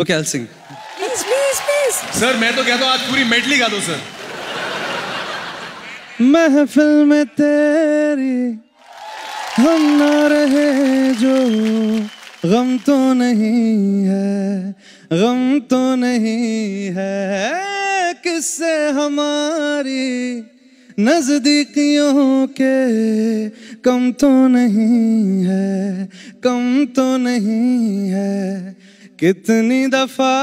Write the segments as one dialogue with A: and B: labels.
A: Okay I sing
B: please please please
C: sir मैं तो कहता हूँ आज पूरी मेडली गा दो सर
A: महफिल में तेरी हम ना रहे जो गम तो नहीं है गम तो नहीं है। किससे हमारी नजदीकियों के कम तो नहीं है कम तो नहीं है। कितनी दफ़ा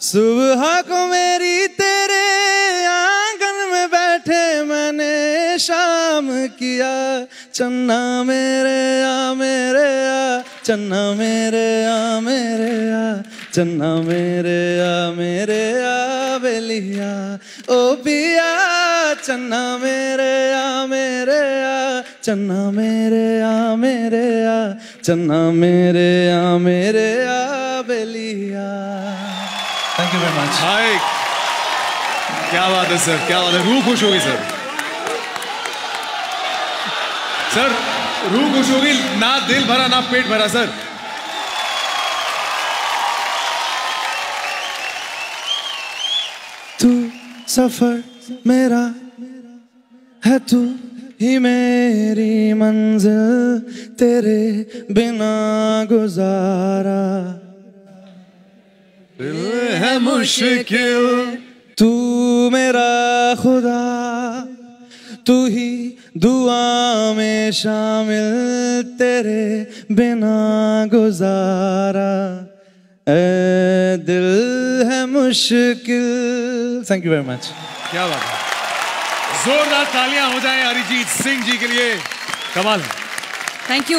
A: सुबह को मेरी तेरे आँगन में बैठे मैंने शाम किया। चन्ना मेरे आ मेरे आ, चन्ना मेरे आ मेरे आ, चन्ना मेरे आ मेरे आ, बेलिया। ओ पिया, चन्ना मेरे चन्ना मेरे आ मेरे आ चन्ना मेरे आ मेरे आ बेलिया। थैंक यू वेरी मच
C: हाय क्या बात है सर क्या बात है? रूह खुश होगी सर सर रूह खुश होगी ना दिल भरा ना पेट भरा सर
A: तू सफ़र मेरा है तू ही मेरी मंजिल तेरे बिना गुजारा।
C: दिल है मुश्किल।
A: तू मेरा खुदा तू ही दुआ में शामिल तेरे बिना गुजारा। ए दिल है मुश्किल। थैंक यू वेरी मच
C: क्या बात है। जोरदार तालियाँ हो जाए अरिजीत सिंह जी के लिए। कमाल
B: थैंक यू